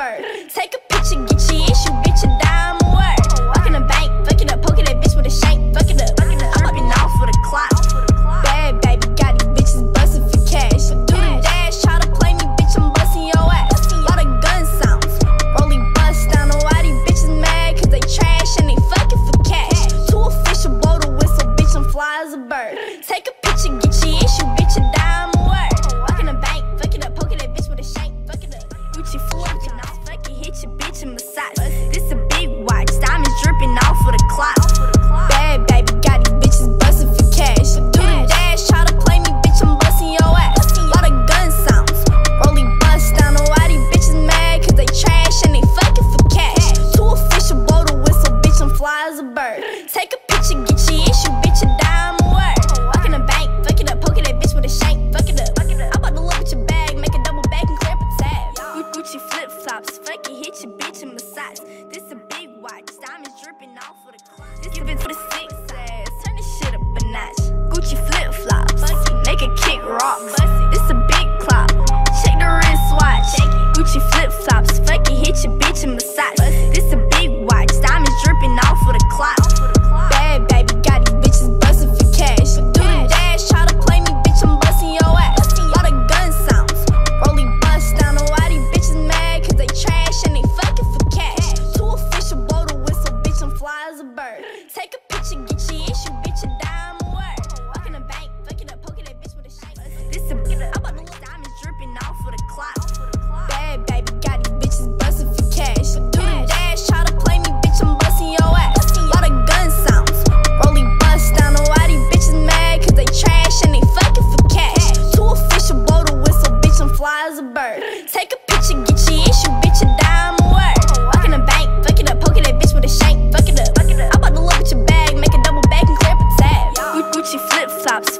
remember. Take a picture, get your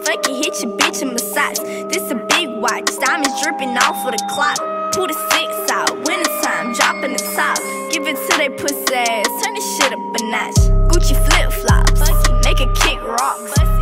fucking hit your bitch in my size. This a big watch, diamonds dripping off of the clock. Pull the six out, wintertime, dropping the top. Give it to they pussy ass, turn this shit up a notch. Gucci flip flops, make a kick rocks.